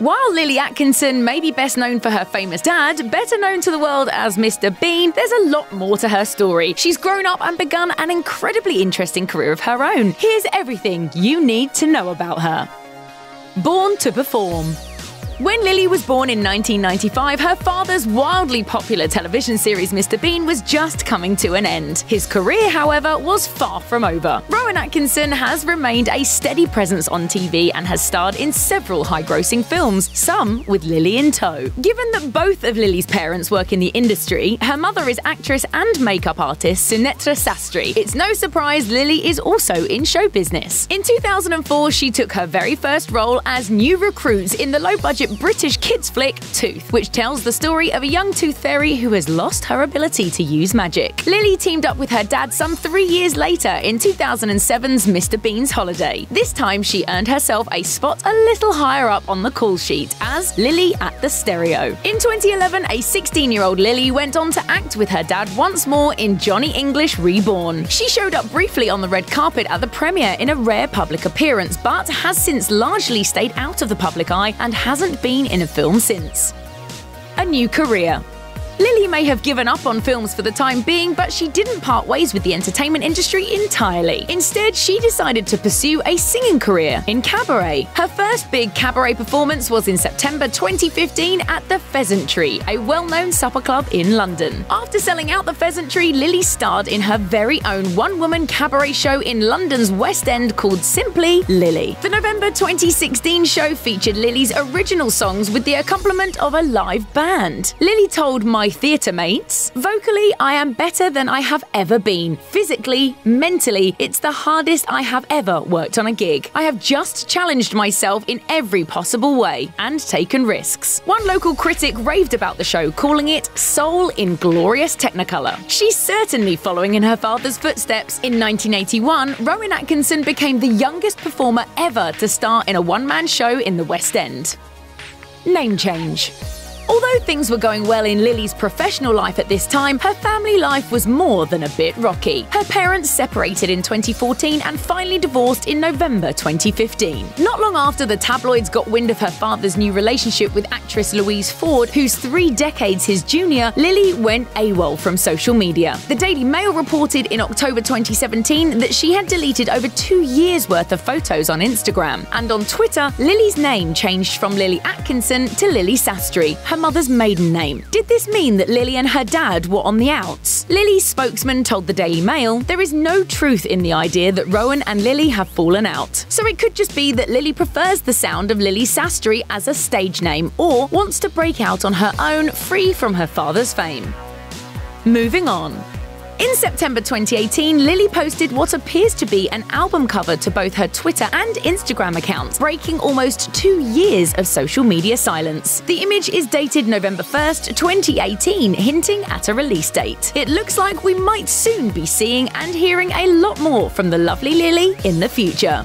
While Lily Atkinson may be best known for her famous dad, better known to the world as Mr. Bean, there's a lot more to her story. She's grown up and begun an incredibly interesting career of her own. Here's everything you need to know about her. Born to perform. When Lily was born in 1995, her father's wildly popular television series Mr. Bean was just coming to an end. His career, however, was far from over. Rowan Atkinson has remained a steady presence on TV and has starred in several high grossing films, some with Lily in tow. Given that both of Lily's parents work in the industry, her mother is actress and makeup artist Sunetra Sastry. It's no surprise Lily is also in show business. In 2004, she took her very first role as new recruits in the low British kids flick Tooth, which tells the story of a young tooth fairy who has lost her ability to use magic. Lily teamed up with her dad some three years later in 2007's Mr. Bean's Holiday. This time she earned herself a spot a little higher up on the call sheet as Lily at the stereo. In 2011, a 16 year old Lily went on to act with her dad once more in Johnny English Reborn. She showed up briefly on the red carpet at the premiere in a rare public appearance, but has since largely stayed out of the public eye and hasn't been in a film since. A new career. Lily may have given up on films for the time being, but she didn't part ways with the entertainment industry entirely. Instead, she decided to pursue a singing career in cabaret. Her first big cabaret performance was in September 2015 at the Pheasantry, a well known supper club in London. After selling out the Pheasantry, Lily starred in her very own one woman cabaret show in London's West End called Simply Lily. The November 2016 show featured Lily's original songs with the accompaniment of a live band. Lily told My theatre mates. Vocally, I am better than I have ever been. Physically, mentally, it's the hardest I have ever worked on a gig. I have just challenged myself in every possible way and taken risks. One local critic raved about the show, calling it Soul in Glorious Technicolor. She's certainly following in her father's footsteps. In 1981, Rowan Atkinson became the youngest performer ever to star in a one man show in the West End. Name change. Although things were going well in Lily's professional life at this time, her family life was more than a bit rocky. Her parents separated in 2014 and finally divorced in November 2015. Not long after the tabloids got wind of her father's new relationship with actress Louise Ford, who's three decades his junior, Lily went AWOL from social media. The Daily Mail reported in October 2017 that she had deleted over two years' worth of photos on Instagram. And on Twitter, Lily's name changed from Lily Atkinson to Lily Sastry. Her mother's maiden name. Did this mean that Lily and her dad were on the outs? Lily's spokesman told the Daily Mail there is no truth in the idea that Rowan and Lily have fallen out. So it could just be that Lily prefers the sound of Lily Sastry as a stage name or wants to break out on her own free from her father's fame. Moving on. In September 2018, Lily posted what appears to be an album cover to both her Twitter and Instagram accounts, breaking almost two years of social media silence. The image is dated November 1st, 2018, hinting at a release date. It looks like we might soon be seeing and hearing a lot more from the lovely Lily in the future.